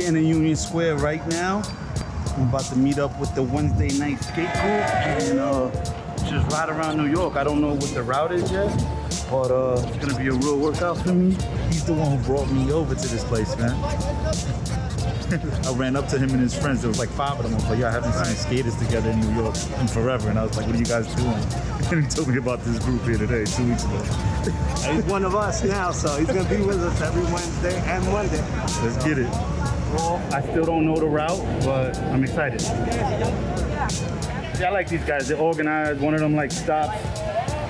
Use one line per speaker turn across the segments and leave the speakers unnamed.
getting in Union Square right now. I'm about to meet up with the Wednesday night skate group and uh, just ride around New York. I don't know what the route is yet, but uh, it's gonna be a real workout for me. He's the one who brought me over to this place, man. I ran up to him and his friends. There was like five of them. I was like, yeah, I haven't seen skaters together in New York in forever. And I was like, what are you guys doing? And he told me about this group here today, two weeks ago.
He's one of us now, so he's gonna be with us every Wednesday and Monday.
Let's get it. I still don't know the route, but I'm excited. Yeah, I like these guys. They're organized. One of them like stops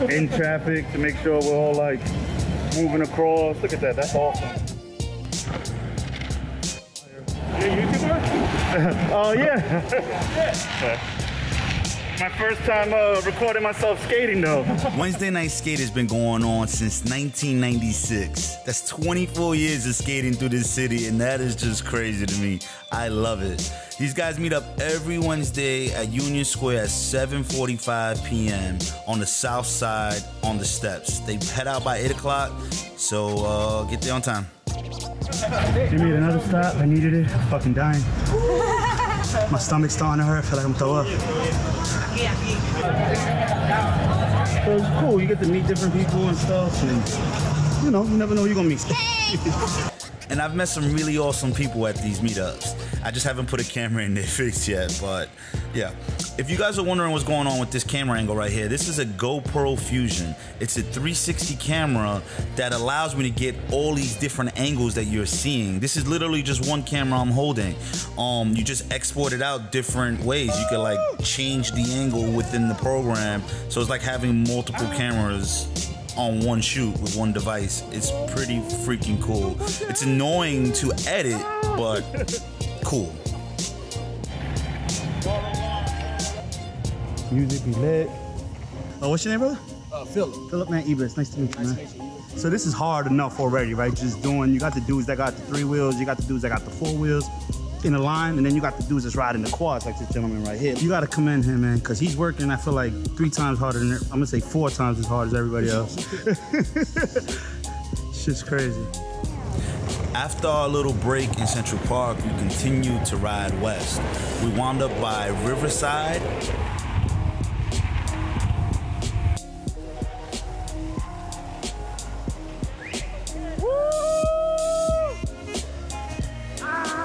in traffic to make sure we're all like moving across. Look at that. That's awesome. You a YouTuber? Oh yeah. My first time uh, recording myself skating though. Wednesday Night Skate has been going on since 1996. That's 24 years of skating through this city, and that is just crazy to me. I love it. These guys meet up every Wednesday at Union Square at 7:45 p.m. on the south side on the steps. They head out by 8 o'clock, so uh, get there on time. They made another stop. I needed it. I'm fucking dying. My stomach's starting to hurt. I feel like I'm throw up. So it's cool. You get to meet different people and stuff, and you know, you never know who you're gonna meet. and I've met some really awesome people at these meetups. I just haven't put a camera in their face yet, but yeah. If you guys are wondering what's going on with this camera angle right here, this is a GoPro Fusion. It's a 360 camera that allows me to get all these different angles that you're seeing. This is literally just one camera I'm holding. Um, you just export it out different ways. You can like change the angle within the program. So it's like having multiple cameras on one shoot with one device. It's pretty freaking cool. It's annoying to edit, but cool. Music be lit. Oh, what's your name, brother?
Uh, Philip.
Philip Man Ebers. Nice to meet you, man. So this is hard enough already, right? Just doing, you got the dudes that got the three wheels, you got the dudes that got the four wheels in a line, and then you got the dudes that's riding the quads, like this gentleman right here. You gotta commend him, man, because he's working, I feel like, three times harder than, I'm gonna say four times as hard as everybody else. Shit's crazy. After our little break in Central Park, we continued to ride west. We wound up by Riverside.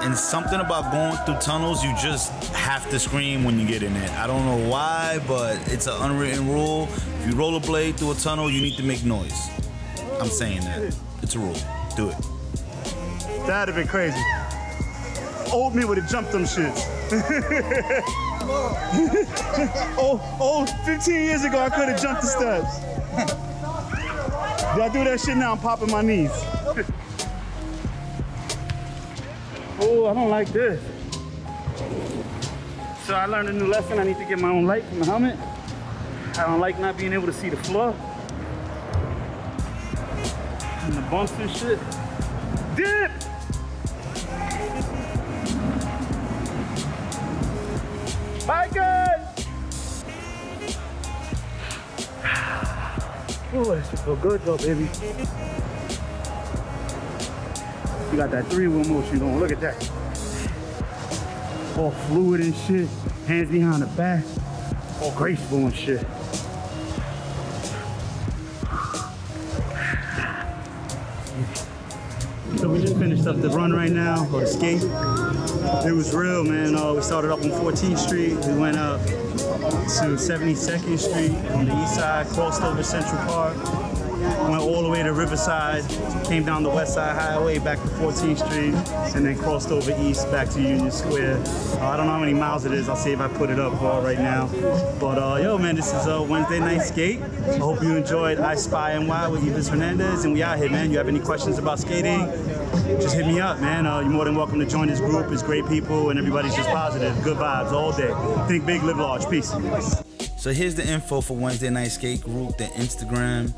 And something about going through tunnels, you just have to scream when you get in it. I don't know why, but it's an unwritten rule. If you rollerblade through a tunnel, you need to make noise. I'm saying that. It's a rule. Do it. That'd have been crazy. Old me would have jumped them shits. oh, oh, 15 years ago, I could have jumped the steps. I do that shit now? I'm popping my knees. Oh, I don't like this. So I learned a new lesson. I need to get my own light from the helmet. I don't like not being able to see the floor. And the bumps and shit. Dip! Bye, guys! Oh, this should feel good though, baby. You got that three-wheel motion going. Look at that. All fluid and shit. Hands behind the back. All graceful and shit. So we just finished up the run right now, or the skate. It was real, man. Uh, we started up on 14th Street. We went up to 72nd Street on the east side, crossed over Central Park, went all the way to Riverside, came down the West Side Highway back to 14th Street, and then crossed over east back to Union Square. Uh, I don't know how many miles it is. I'll see if I put it up uh, right now. But uh, yo, man, this is a Wednesday night skate. I hope you enjoyed I Spy NY with Ebis Hernandez, and we out here, man. You have any questions about skating? Just hit me up, man. Uh, you're more than welcome to join this group. It's great people, and everybody's just positive, good vibes all day. Think big, live large. Peace. So here's the info for Wednesday Night Skate Group, the Instagram.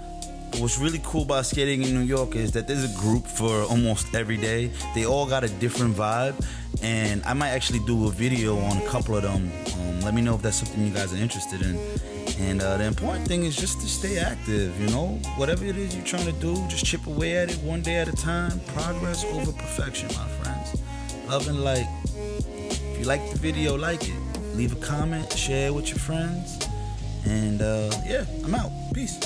What's really cool about skating in New York is that there's a group for almost every day. They all got a different vibe, and I might actually do a video on a couple of them. Um, let me know if that's something you guys are interested in. And uh, the important thing is just to stay active, you know? Whatever it is you're trying to do, just chip away at it one day at a time. Progress over perfection, my friends.
Love and light. If you like the video, like it. Leave a comment, share it with your friends. And uh, yeah, I'm out. Peace.